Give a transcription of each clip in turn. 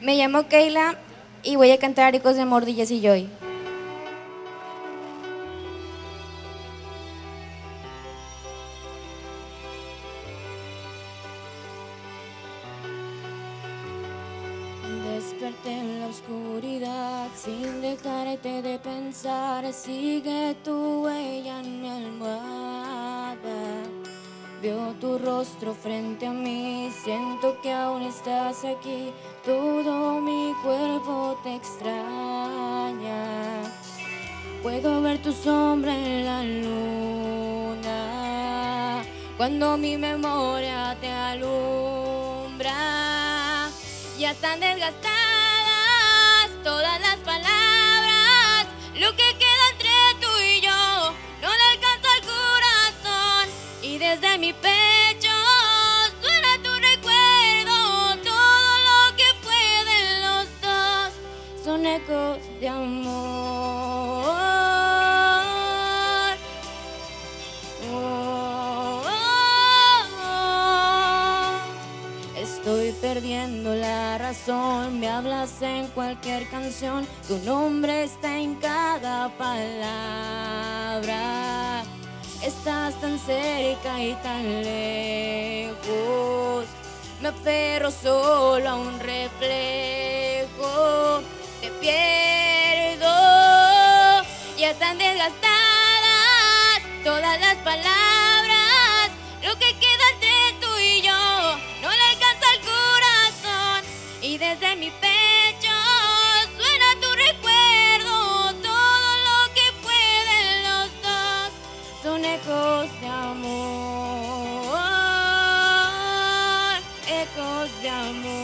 Me llamo Keila y voy a cantar Ecos de Amor de Jessie Joy. Desperté en la oscuridad sin dejarte de pensar. Sigue tu huella en mi almohada. Veo tu rostro frente a mí, siento que aún estás aquí, todo mi cuerpo te extraña. Puedo ver tu sombra en la luna, cuando mi memoria te alumbra. Ya están desgastadas todas las palabras, lo que mi pecho suena tu recuerdo, todo lo que fue de los dos son ecos de amor. Oh. Estoy perdiendo la razón, me hablas en cualquier canción, tu nombre está en cada palabra. Estás tan cerca y tan lejos, me aferro solo a un reflejo, te pierdo, ya están desgastadas todas las palabras, son ecos de amor, ecos de amor.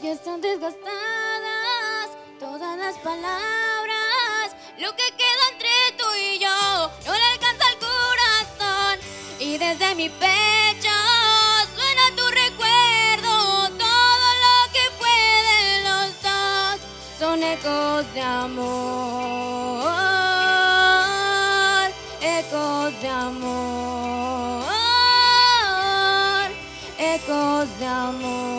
Ya están desgastadas todas las palabras. Lo que queda entre tú y yo no le alcanza al corazón. Y desde mi pecho suena tu recuerdo. Todo lo que fue de los dos son ecos de amor. Ecos de amor. Ecos de amor.